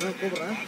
கூப்பிட்றேன்